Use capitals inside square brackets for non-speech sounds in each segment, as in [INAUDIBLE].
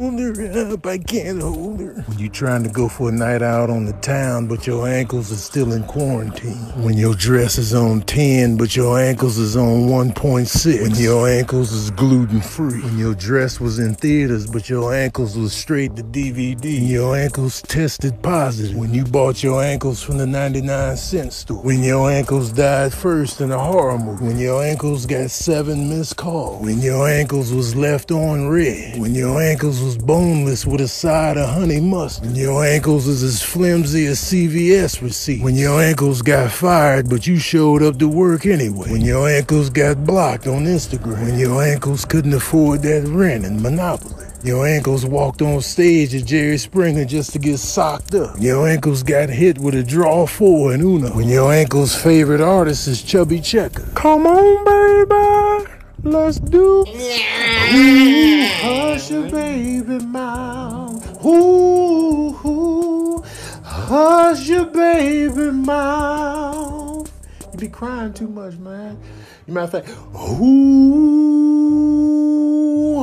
Hold her up, I can't hold her. When you're trying to go for a night out on the town, but your ankles are still in quarantine. When your dress is on 10, but your ankles is on 1.6. When your ankles is gluten free. When your dress was in theaters, but your ankles was straight to DVD. When your ankles tested positive. When you bought your ankles from the 99 cent store. When your ankles died first in a horror movie. When your ankles got seven missed calls. When your ankles was left on red. When your ankles was boneless with a side of honey mustard. Your ankles is as flimsy as CVS receipt. When your ankles got fired, but you showed up to work anyway. When your ankles got blocked on Instagram. When your ankles couldn't afford that rent in Monopoly. Your ankles walked on stage at Jerry Springer just to get socked up. Your ankles got hit with a draw four in Uno. When your ankles' favorite artist is Chubby Checker. Come on, baby. Let's do. Ooh, hush your baby mouth. Ooh, ooh, hush your baby mouth. You be crying too much, man. You matter of fact, ooh,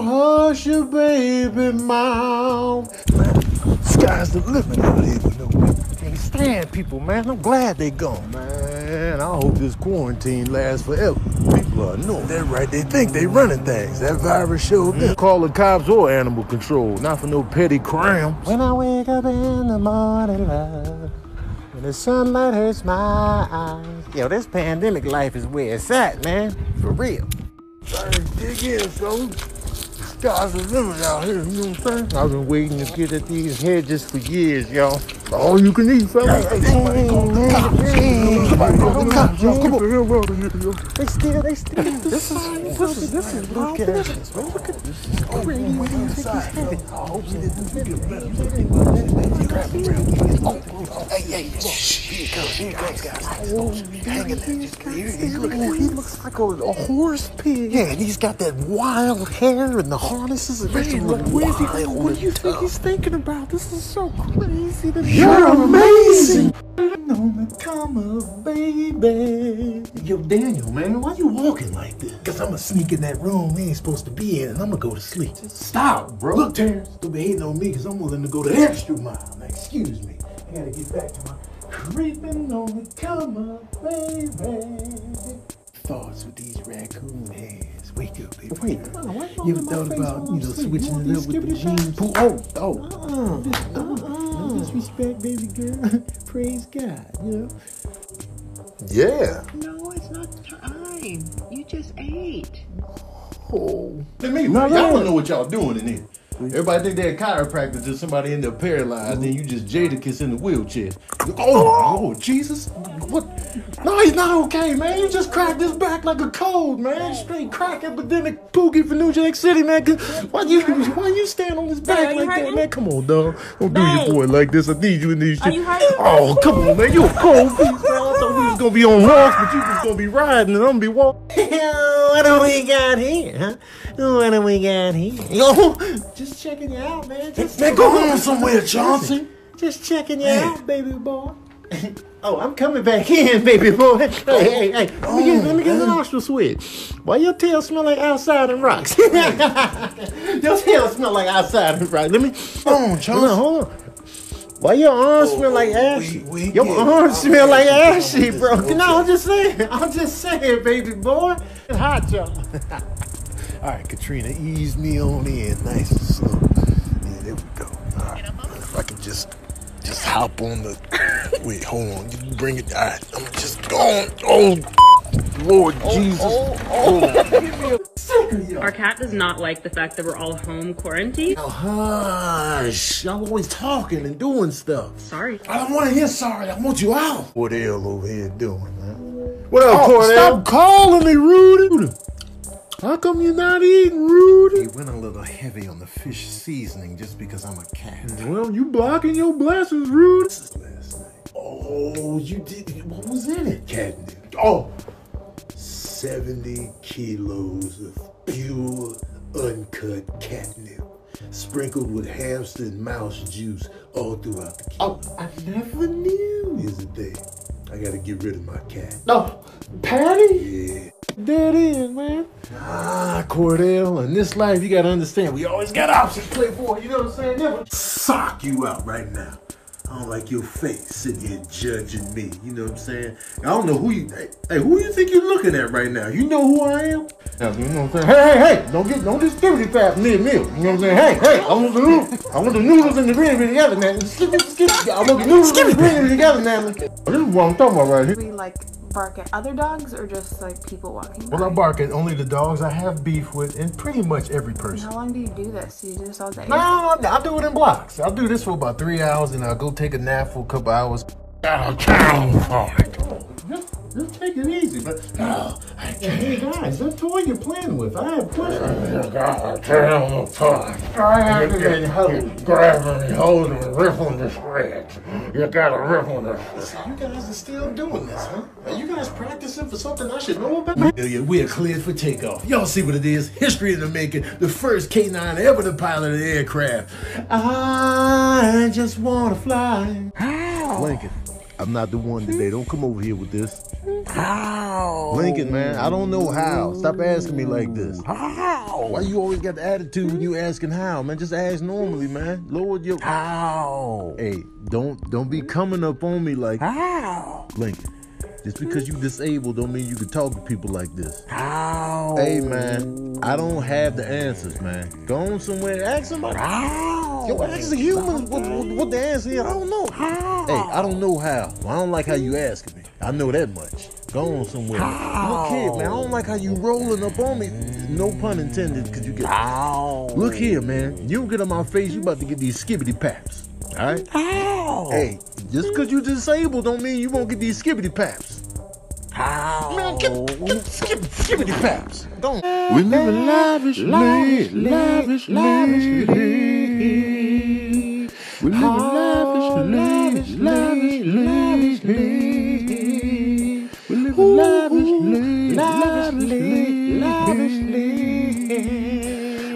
hush your baby mouth. Man, sky's the limit out here with no can't stand people, man. I'm glad they gone, man. I hope this quarantine lasts forever. People are annoying. That right, they think they running things. That virus showed them. Mm-hmm. Call the cops or animal control, not for no petty crimes. When I wake up in the morning, love, when the sunlight hurts my eyes. Yo, this pandemic life is where it's at, man. For real. Sorry, dig in, fellas. Sky's the limit out here, you know what I'm saying? I've been waiting to get at these hedges for years, y'all. All you can eat, fellas. Hey, somebody call the cops. Somebody call the cops, y'all. Come on. They still, they still. This is, this is, this is real business, man. Look at this. Oh, wait, wait, wait, inside, yo. I hope you didn't get better. Hey, hey, here it comes, here it comes, guys. Hang in there. He's looking oh, at He looks like a, a horse pig. Yeah, and he's got that wild hair and the harnesses and Man, look like, where's he, wild what do you think he's thinking about? This is so crazy to me. You're amazing. On the come up, baby. Yo, Daniel, man, why you walking like this? Cause I'ma sneak in that room we ain't supposed to be in and I'ma go to sleep. Stop, bro. Look, Terrence, don't be hating on me cause I'm willing to go the extra mile. Now, excuse me. I gotta get back to my creeping on the come up, baby. Thoughts with these raccoon hands. Wake up, baby. Wait, come on, why you ever thought about, you know, switching it up with the jeans? Oh, oh. Uh, uh, no disrespect, baby girl. [LAUGHS] Praise God, you know. Yeah. No, it's not time. You just ate. Oh. Let me, No, y'all no. don't know what y'all doing in here. Everybody think they're a chiropractor until somebody end up paralyzed, then you just Jadakiss in the wheelchair. Oh, oh. Lord, Jesus. What? No, he's not okay, man. You just cracked his back like a cold, man. Straight crack epidemic Pookie for New Jack City, man. Why you why you stand on his back like that, man? Come on, dog. Don't do Babe. your boy like this. I need you in these shit. hurting? Oh, come on, man. You a cold piece, man. I thought we was gonna be on walks, but you just gonna be riding and I'm gonna be walking. [LAUGHS] what do we got here, huh? What do we got here? Yo, just checking you out, man. Just, Man, go home somewhere, Johnson. just checking you Hey. out, baby boy. [LAUGHS] oh, I'm coming back [LAUGHS] in, baby boy. Hey, oh. hey, hey. Let me get, let me get oh, the oh. nostril switch. Why your tail smell like outside and rocks? [LAUGHS] your tail smell like outside and rocks. Let me. Come on, Hold on, hold on. Why your arms smell like oh, ashy? we- we your arms Oh, smell like ashy, okay. bro. No, I'm just saying. [LAUGHS] I'm just saying, baby boy. It's hot, y'all. All right, Katrina, ease me on in, nice and slow. Yeah, there we go. All right, if I can just, just hop on the. Wait, hold on. You bring it. All right, I'm just going. Oh, Lord Jesus. Hold on. [LAUGHS] Our cat does not like the fact that we're all home quarantined. Oh, hush. I'm always talking and doing stuff. Sorry. I don't want to hear sorry. I want you out. What the hell over here doing, man? What up, Oh, Cordell? stop calling me Rudy. How come you're not eating, Rudy? He went a little heavy on the fish seasoning just because I'm a cat. Well, you blocking your blessings, Rudy. Oh, you did. What was in it? Catnip. Oh, 70 kilos of pure, uncut catnip, sprinkled with hamster and mouse juice all throughout the kitchen. Oh, I never knew. Here's the thing. I gotta get rid of my cat. No, Patty? Yeah. Dead end, man. Ah, Cordell, in this life, you gotta understand, we always got options to play for. You know what I'm saying? Never Sock you out right now. I don't like your face sitting here judging me. You know what I'm saying? I don't know who you. Hey, hey, who you think you're looking at right now? You know who I am? Now, you know what I'm saying? Hey, hey, hey! Don't get, don't just skip it fast near meal. You know what I'm saying? Hey, hey! I want the noodles. I want the noodles and the gravy together, man. Skip it, skip. I want the noodles and the gravy together, man. This is what I'm talking about right here. we like bark at other dogs or just like people walking by? Well, I bark at only the dogs I have beef with, and pretty much every person. How long do you do this? Do you do this all day? No, I'll do it in blocks. I'll do this for about three hours, and I'll go take a nap for a couple hours. I'll town for it. Just, just take it easy, but oh, hey guys, that toy you're playing with, I have oh, questions. You gotta tear them apart. You can grab them and hold them and rip on the shreds. You gotta rip on the You guys are still doing this, huh? Are you guys practicing for something I should know about? Million, we're cleared for takeoff. Y'all see what it is? History in the making. The first K9 ever to pilot an aircraft. I just wanna fly. Lincoln, I'm not the one today. Don't come over here with this. How? Lincoln, man, I don't know how. Stop asking me like this. How? Why you always got the attitude when you asking how, man? Just ask normally, man. Lower your how. Hey, don't don't be coming up on me like how. Lincoln, just because you disabled don't mean you can talk to people like this. How? Hey, man, I don't have the answers, man. Go on somewhere, ask somebody. How? Yo, ask the humans what, what, what the answer is. I don't know. How? Hey, I don't know how. Well, I don't like how you asking me. I know that much. Go on somewhere. Look here, man. I don't like how you rolling up on me. No pun intended, because you get. Look here, man. You don't get on my face, you about to get these skibbity paps. All right? Hey, just because you disabled don't mean you won't get these skibbity paps. How? Man, get, get skip, skibbity paps. Don't. We live lavishly, lavishly, lavishly. We live lavishly, lavishly. We live lavishly, lavishly, lavishly.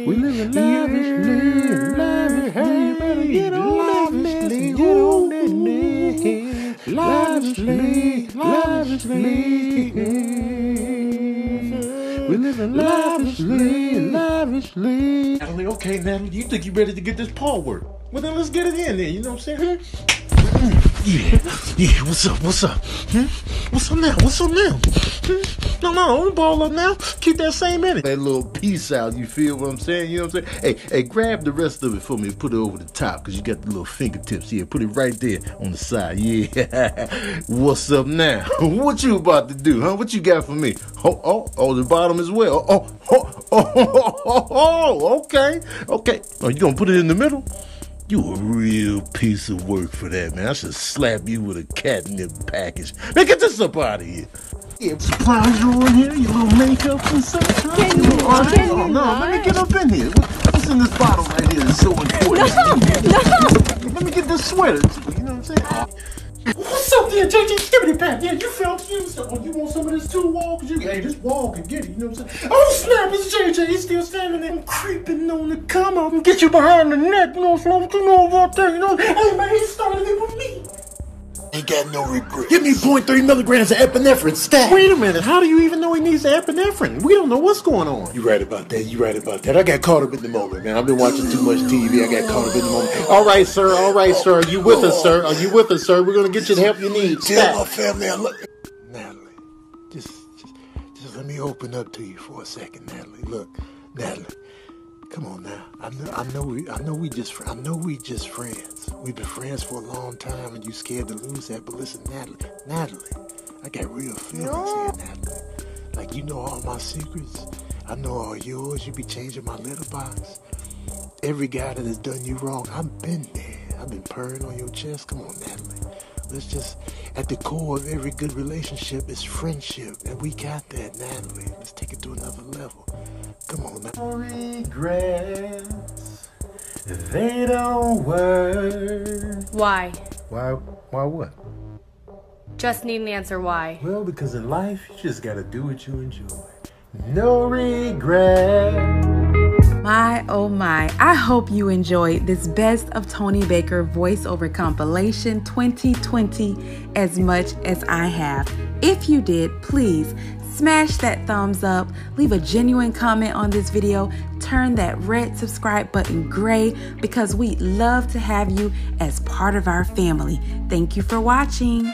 We live lavishly, lavishly. Hey, better get on that list, get on that list. Lavishly, lavishly. We live lavishly, lavishly. Natalie, okay, Natalie, you think you ready to get this paw work? Well, then let's get it in there, you know what I'm saying? Mm-hmm. Yeah, yeah, what's up, what's up? Hmm? What's up now, what's up now? Hmm? No, no, don't ball up now. Keep that same energy. that little piece out. You feel what I'm saying? You know what I'm saying? Hey, hey, grab the rest of it for me and put it over the top because you got the little fingertips here. Put it right there on the side. Yeah. [LAUGHS] What's up now? [LAUGHS] what you about to do, huh? What you got for me? Oh, oh, oh, the bottom as well. Oh, oh, [LAUGHS] oh, oh, oh, oh, okay, okay. Oh, you gonna put it in the middle? You a real piece of work for that, man. I should slap you with a catnip package. Man, get this up out of here. Yeah, surprise you in here, you little makeup and stuff. Can you, oh, no, let me get up in here. What's in this bottle right here that's so important? No, no. Let me get this sweater too, you know what I'm saying? What's up there, JJ? Skibbity Pat? Yeah, you felt you. Oh, you want some of this too, Wall? Cause you, hey, this Wall can get it. You know what I'm saying? Oh snap! It's JJ. He's still standing there, I'm creeping on the come up and get you behind the neck. You know what I'm saying? You know about that? You know? Hey man, he started it with me. Ain't got no regret. Give me 0.3 milligrams of epinephrine stat. Wait a minute. How do you even know he needs the epinephrine? We don't know what's going on. You right about that. You right about that. I got caught up in the moment, man. I've been watching too much TV. I got caught up in the moment. All right, sir. All right, sir. Are you with us, sir? Are you with us, sir? We're gonna get you the help you need. Tell my family I love Natalie. Just, just, just let me open up to you for a second, Natalie. Look, Natalie. Come on now. I know, I know, we, I know we just, I know we just friends. We've been friends for a long time, and you scared to lose that. But listen, Natalie, Natalie, I got real feelings here, Natalie. Like you know all my secrets. I know all yours. You be changing my litter box. Every guy that has done you wrong, I've been there. I've been purring on your chest. Come on, Natalie. Let's just, at the core of every good relationship is friendship. And we got that, Natalie. Let's take it to another level. Come on, now. Regrets, they don't work. Why? Why? Why what? Just need an answer why. Well, because in life, you just gotta do what you enjoy. No regret. My oh my, I hope you enjoyed this Best of Tony Baker voiceover compilation 2020 as much as I have. If you did, please Smash that thumbs up, leave a genuine comment on this video, turn that red subscribe button gray because we love to have you as part of our family. Thank you for watching.